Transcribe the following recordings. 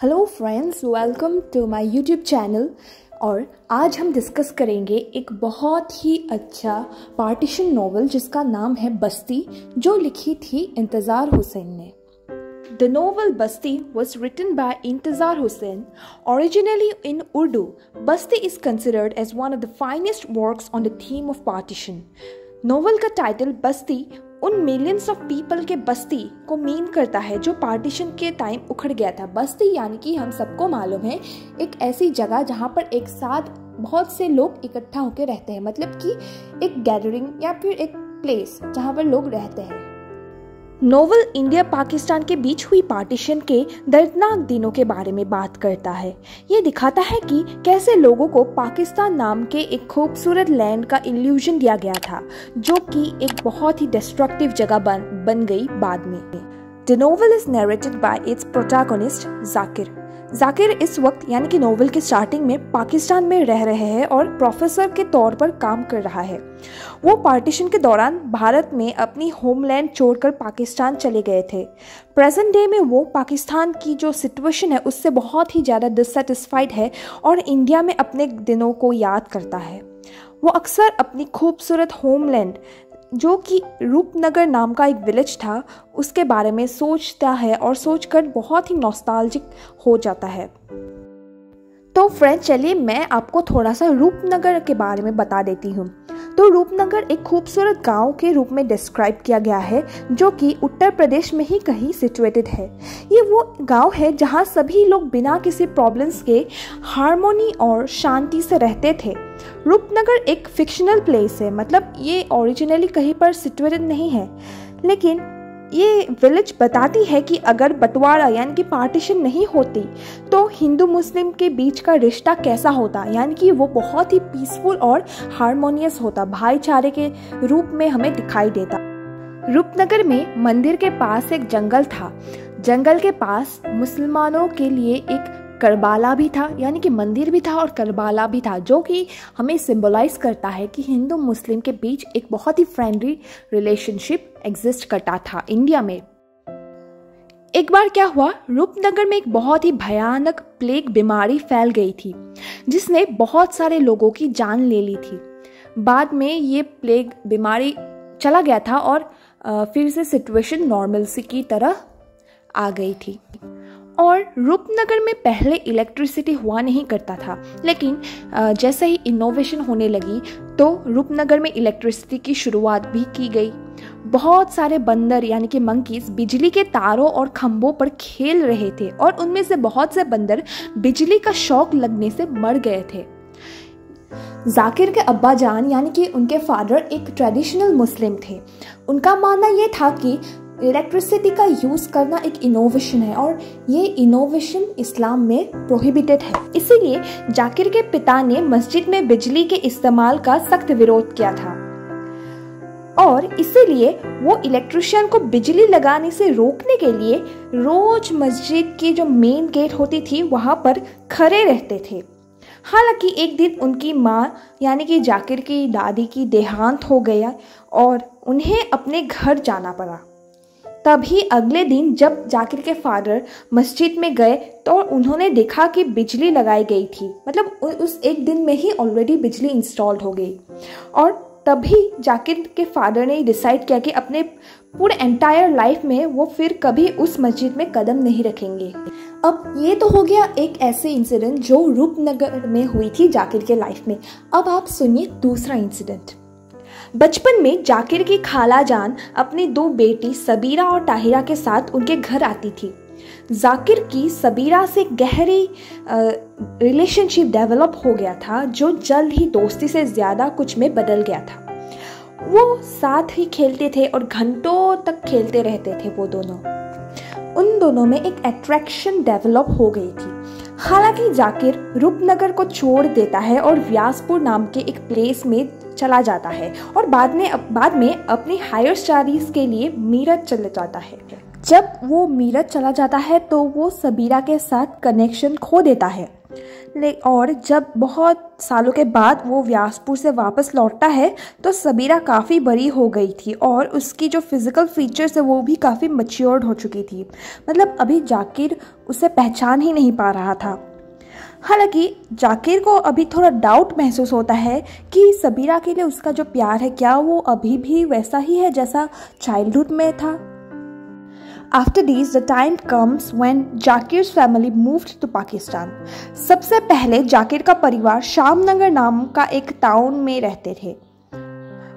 Hello friends welcome to my YouTube channel और आज हम डिस्कस करेंगे एक बहुत ही अच्छा पार्टीशन नॉवल जिसका नाम है बस्ती, जो लिखी थी इंतज़ार हुसैन ने। The novel Basti was written by Intizar Hussain originally in Urdu Basti is considered as one of the finest works on the theme of partition novel का टाइटल बस्ती उन मिलियंस ऑफ़ पीपल के बस्ती को मीन करता है जो partition के time उखड़ गया था। बस्ती यानी कि हम सबको मालूम है, एक ऐसी जगह जहाँ पर एक साथ बहुत से लोग इकट्ठा होकर रहते हैं। मतलब कि एक गैदरिंग या फिर एक प्लेस जहाँ पर लोग रहते हैं। नोवेल इंडिया पाकिस्तान के बीच हुई पार्टीशन के दर्दनाक दिनों के बारे में बात करता है। ये दिखाता है कि कैसे लोगों को पाकिस्तान नाम के एक खूबसूरत लैंड का इल्यूजन दिया गया था, जो कि एक बहुत ही डिस्ट्रक्टिव जगह बन बन गई बाद में। The novel is narrated by its protagonist Zakir Zakir इस वक्त यानी कि नोवेल के स्टार्टिंग में पाकिस्तान में रह रहे हैं और प्रोफेसर के तौर पर काम कर रहा है। वो पार्टीशन के दौरान भारत में अपनी होमलैंड छोड़कर पाकिस्तान चले गए थे। प्रेजेंट डे में वो पाकिस्तान की जो सिचुएशन है, उससे बहुत ही ज़्यादा डिससेटिस्फाइड है और इंडिया में अपने दिनों को याद करता है। वो अक्सर अपनी खूबसूरत होमलैंड जो कि रूपनगर नाम का एक विलेज था, उसके बारे में सोचता है और सोचकर बहुत ही नॉस्टैल्जिक हो जाता है। तो फ्रेंड चलिए मैं आपको थोड़ा सा रूपनगर के बारे में बता देती हूँ। तो रूपनगर एक खूबसूरत गाँव के रूप में डिस्क्राइब किया गया है, जो कि उत्तर प्रदेश में ही कहीं सिचुएटेड है। ये वो गाँव है जहाँ सभी लोग बिना किसी प्रॉब्लम्स के हारमोनी और शांति से रहते थे। रूपनगर एक फिक्शनल प्लेस है मतलब ये ओरिजिनली कहीं पर सिचुएटेड नहीं है। लेकिन ये विलेज बताती है कि अगर बंटवारा यानी कि पार्टीशन नहीं होती तो हिंदू मुस्लिम के बीच का रिश्ता कैसा होता? यानी कि वो बहुत ही पीसफुल और हारमोनियस होता, भाईचारे के रूप में हमें दिखाई देता। रूपनगर में मंदिर के पास एक जंगल था। जंगल के पास मुसलमानों के लिए एक करबाला भी था, यानी कि मंदिर भी था और करबाला भी था, जो कि हमें सिंबलाइज करता है कि हिंदू, मुस्लिम के बीच एक बहुत ही फ्रेंडली रिलेशनशिप एग्जिस्ट करता था इंडिया में। एक बार क्या हुआ, रूपनगर में एक बहुत ही भयानक प्लेग बीमारी फैल गई थी, जिसने बहुत सारे लोगों की जान ले ली थी। बाद में ये प्लेग बीमारी चला गया था और फिर से सिचुएशन नॉर्मलसी की तरह आ गई थी। और रूपनगर में पहले इलेक्ट्रिसिटी हुआ नहीं करता था। लेकिन जैसे ही इनोवेशन होने लगी तो रूपनगर में इलेक्ट्रिसिटी की शुरुआत भी की गई। बहुत सारे बंदर, यानी कि मंकीज बिजली के तारों और खंभों पर खेल रहे थे और उनमें से बहुत से बंदर बिजली का शौक लगने से मर गए थे। जाकिर के अब्बा जान यानी कि उनके फादर एक ट्रेडिशनल मुस्लिम थे। उनका मानना ये था कि इलेक्ट्रिसिटी का यूज़ करना एक इनोवेशन है और ये इनोवेशन इस्लाम में प्रोहिबिटेड है। इसीलिए जाकिर के पिता ने मस्जिद में बिजली के इस्तेमाल का सख्त विरोध किया था। और इसीलिए वो इलेक्ट्रिशियन को बिजली लगाने से रोकने के लिए रोज मस्जिद की जो मेन गेट होती थी, वहाँ पर खड़े रहते थे। हालाँकि एक दिन उनकी माँ, यानी कि जाकिर की दादी की देहांत हो गया और उन्हें अपने घर जाना पड़ा। तभी अगले दिन जब जाकिर के फादर मस्जिद में गए तो उन्होंने देखा कि बिजली लगाई गई थी। मतलब उस एक दिन में ही ऑलरेडी बिजली इंस्टॉल्ड हो गई। और तभी जाकिर के फादर ने डिसाइड किया कि अपने पूरे एंटायर लाइफ में वो फिर कभी उस मस्जिद में कदम नहीं रखेंगे। अब ये तो हो गया एक ऐसे इंसिडेंट जो रूपनगर में हुई थी जाकिर के लाइफ में। अब आप सुनिए दूसरा इंसिडेंट बचपन में जाकिर की खाला जान अपनी दो बेटी सबीरा और ताहिरा के साथ उनके घर आती थी। जाकिर की सबीरा से गहरी रिलेशनशिप डेवलप हो गया था, जो जल्द ही दोस्ती से ज़्यादा कुछ में बदल गया था। वो साथ ही खेलते थे और घंटों तक खेलते रहते थे वो दोनों। उन दोनों में एक अट्रैक्शन डेवलप हो गई थी। हालाँकि जाकिर रूपनगर को छोड़ देता है और व्यासपुर नाम के एक प्लेस में चला जाता है और बाद में बाद में अपनी हायर स्टडीज़ के लिए मीरत चले जाता है। जब वो मीरत चला जाता है तो वो सबीरा के साथ कनेक्शन खो देता है। ले, और जब बहुत सालों के बाद वो व्यासपुर से वापस लौटता है तो सबीरा काफ़ी बड़ी हो गई थी और उसकी जो फ़िज़िकल फीचर्स है, वो भी काफ़ी मच्योर्ड हो चुकी थी। मतलब अभी जाकिर उसे पहचान ही नहीं पा रहा था। हालाँकि जाकिर को अभी थोड़ा डाउट महसूस होता है कि सबीरा के लिए उसका जो प्यार है, क्या वो अभी भी वैसा ही है जैसा चाइल्डहुड में था? After these the time comes when Zakir family moved to Pakistan सबसे पहले जाकिर का परिवार श्यामनगर नाम का एक टाउन में रहते थे।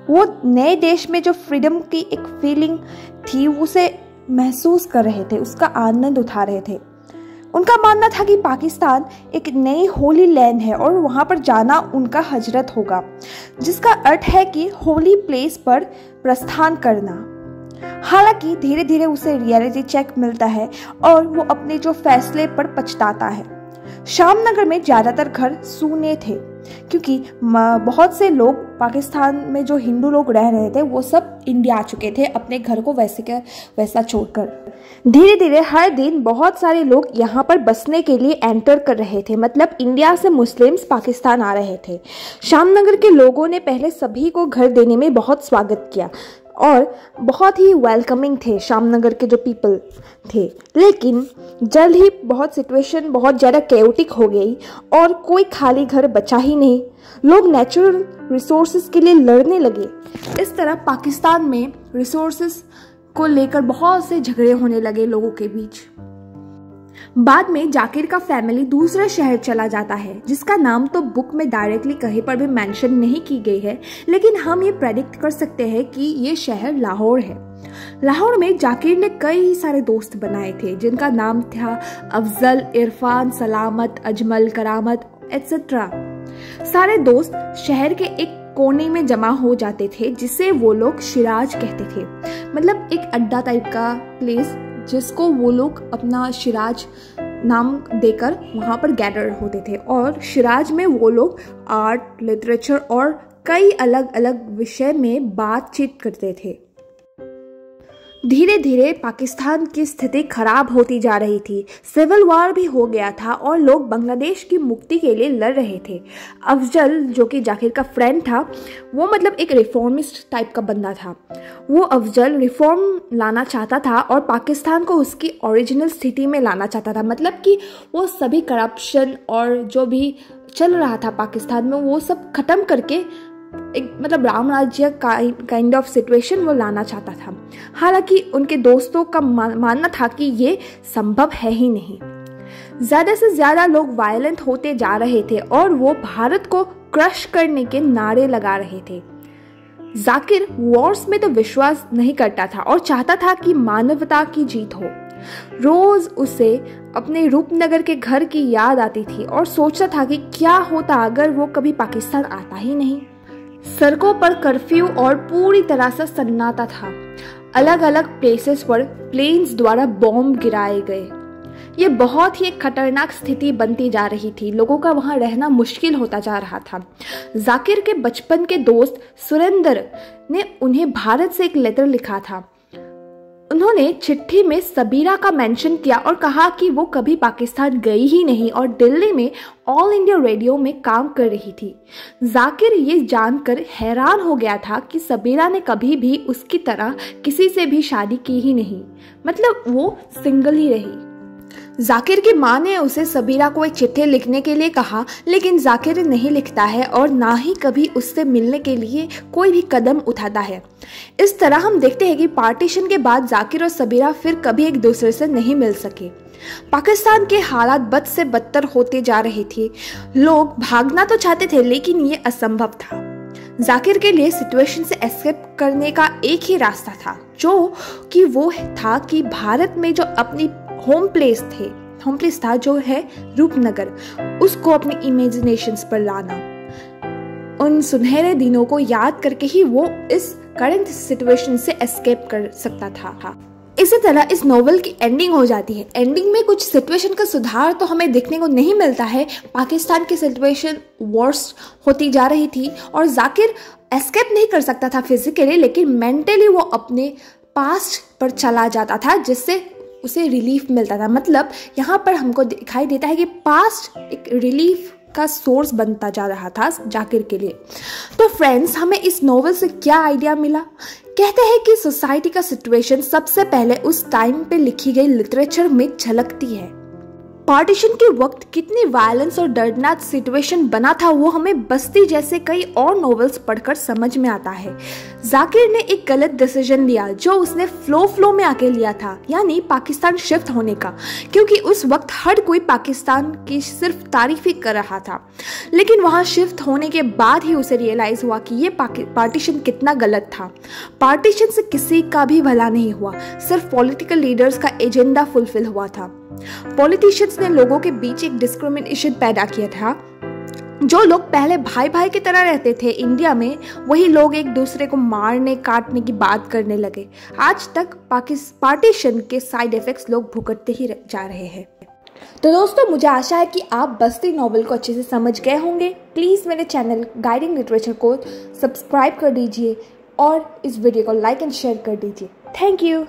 वो नए देश में जो फ्रीडम की एक फीलिंग थी, उसे महसूस कर रहे थे, उसका आनंद उठा रहे थे। उनका मानना था कि पाकिस्तान एक नई होली लैंड है और वहाँ पर जाना उनका हज़रत होगा, जिसका अर्थ है कि होली प्लेस पर प्रस्थान करना। हालाँकि धीरे धीरे उसे रियलिटी चेक मिलता है और वो अपने जो फैसले पर पछताता है। श्यामनगर में ज़्यादातर घर सूने थे, क्योंकि बहुत से लोग पाकिस्तान में जो हिंदू लोग रह रहे थे, वो सब इंडिया आ चुके थे अपने घर को वैसे के वैसा छोड़कर। धीरे धीरे हर दिन बहुत सारे लोग यहाँ पर बसने के लिए एंटर कर रहे थे मतलब इंडिया से मुस्लिम्स पाकिस्तान आ रहे थे। श्यामनगर के लोगों ने पहले सभी को घर देने में बहुत स्वागत किया। और बहुत ही वेलकमिंग थे शामनगर के जो पीपल थे। लेकिन जल्द ही बहुत सिचुएशन बहुत ज़्यादा केओटिक हो गई और कोई खाली घर बचा ही नहीं। लोग नेचुरल रिसोर्सेज के लिए लड़ने लगे। इस तरह पाकिस्तान में रिसोर्सेज को लेकर बहुत से झगड़े होने लगे लोगों के बीच। बाद में जाकिर का फैमिली दूसरे शहर चला जाता है, जिसका नाम तो बुक में डायरेक्टली कहीं पर भी मेंशन नहीं की गई है, लेकिन हम ये प्रेडिक्ट कर सकते हैं कि ये शहर लाहौर है। लाहौर में जाकिर ने कई सारे दोस्त बनाए थे, जिनका नाम था अफजल, इरफान, सलामत, अजमल, करामत एक्सेट्रा सारे दोस्त शहर के एक कोने में जमा हो जाते थे, जिसे वो लोग शिराज कहते थे। मतलब एक अड्डा टाइप का प्लेस जिसको वो लोग अपना शिराज नाम देकर वहाँ पर गैदर होते थे। और शिराज में वो लोग आर्ट लिटरेचर और कई अलग अलग विषय में बातचीत करते थे। धीरे धीरे पाकिस्तान की स्थिति खराब होती जा रही थी। सिविल वॉर भी हो गया था और लोग बांग्लादेश की मुक्ति के लिए लड़ रहे थे। अफजल, जो कि जाकिर का फ्रेंड था, वो मतलब एक रिफॉर्मिस्ट टाइप का बंदा था। वो अफजल रिफॉर्म लाना चाहता था और पाकिस्तान को उसकी ओरिजिनल स्थिति में लाना चाहता था। मतलब कि वो सभी करप्शन और जो भी चल रहा था पाकिस्तान में, वो सब खत्म करके एक मतलब राम राज्य काइंड ऑफ़ सिचुएशन वो लाना चाहता था। हालाँकि उनके दोस्तों का मानना था कि ये संभव है ही नहीं। ज़्यादा से ज़्यादा लोग वायलेंट होते जा रहे थे और वो भारत को क्रश करने के नारे लगा रहे थे। जाकिर वॉर्स में तो विश्वास नहीं करता था और चाहता था कि मानवता की जीत हो। रोज उसे अपने रूपनगर के घर की याद आती थी और सोचता था कि क्या होता अगर वो कभी पाकिस्तान आता ही नहीं। सड़कों पर कर्फ्यू और पूरी तरह से सन्नाटा था। अलग अलग प्लेसेस पर प्लेन्स द्वारा बॉम्ब गिराए गए। ये बहुत ही एक खतरनाक स्थिति बनती जा रही थी। लोगों का वहाँ रहना मुश्किल होता जा रहा था। जाकिर के बचपन के दोस्त सुरेंद्र ने उन्हें भारत से एक लेटर लिखा था। उन्होंने चिट्ठी में सबीरा का मेंशन किया और कहा कि वो कभी पाकिस्तान गई ही नहीं और दिल्ली में ऑल इंडिया रेडियो में काम कर रही थी। जाकिर ये जानकर हैरान हो गया था कि सबीरा ने कभी भी उसकी तरह किसी से भी शादी की ही नहीं। मतलब वो सिंगल ही रही। जाकिर की माँ ने उसे सबीरा को एक चिट्ठी लिखने के लिए कहा, लेकिन जाकिर नहीं लिखता है और ना ही कभी उससे मिलने के लिए कोई भी कदम उठाता है। इस तरह हम देखते हैं कि पार्टीशन के बाद जाकिर और सबीरा फिर कभी एक दूसरे से नहीं मिल सके। पाकिस्तान के हालात बद से बदतर होते जा रहे थे। लोग भागना तो चाहते थे, लेकिन ये असंभव था। जाकिर के लिए सिचुएशन से एस्केप करने का एक ही रास्ता था, जो कि वो था कि भारत में जो अपनी होम प्लेस थे। होम प्लेस था जो है रूपनगर। उसको अपनी इमेजिनेशन पर लाना। उन सुनहरे दिनों को याद करके ही वो इस करंट सिचुएशन से एस्केप कर सकता था। इसी तरह इस नॉवल की एंडिंग हो जाती है। एंडिंग में कुछ सिचुएशन का सुधार तो हमें देखने को नहीं मिलता है। पाकिस्तान की सिचुएशन वर्स्ट होती जा रही थी और जाकिर एस्केप नहीं कर सकता था फिजिकली लेकिन मेंटली वो अपने पास्ट पर चला जाता था, जिससे उसे रिलीफ मिलता था। मतलब यहाँ पर हमको दिखाई देता है कि पास्ट एक रिलीफ का सोर्स बनता जा रहा था जाकिर के लिए। तो फ्रेंड्स हमें इस नोवेल से क्या आइडिया मिला? कहते हैं कि सोसाइटी का सिचुएशन सबसे पहले उस टाइम पे लिखी गई लिटरेचर में झलकती है। पार्टीशन के वक्त कितनी वायलेंस और दर्दनाक सिचुएशन बना था, वो हमें बस्ती जैसे कई और नॉवेल्स पढ़कर समझ में आता है। जाकिर ने एक गलत डिसीज़न लिया, जो उसने फ्लो फ्लो में आके लिया था, यानी पाकिस्तान शिफ्ट होने का, क्योंकि उस वक्त हर कोई पाकिस्तान की सिर्फ़ तारीफ़ ही कर रहा था। लेकिन वहाँ शिफ्ट होने के बाद ही उसे रियलाइज़ हुआ कि ये पार्टीशन कितना गलत था। पार्टीशन से किसी का भी भला नहीं हुआ, सिर्फ़ पॉलिटिकल लीडर्स का एजेंडा फुलफिल हुआ था। पॉलिटिशियंस ने लोगों के बीच एक डिस्क्रिमिनेशन पैदा किया था। जो लोग पहले भाई भाई की तरह रहते थे इंडिया में, वही लोग एक दूसरे को मारने, काटने की बात करने लगे। आज तक पार्टीशन के साइड इफ़ेक्ट्स लोग भुगतते ही जा रहे हैं। तो दोस्तों, मुझे आशा है कि आप बस्ती नॉवल को अच्छे से समझ गए होंगे। प्लीज़ मेरे चैनल गाइडिंग लिटरेचर को सब्सक्राइब कर दीजिए और इस वीडियो को लाइक एंड शेयर कर दीजिए। Thank you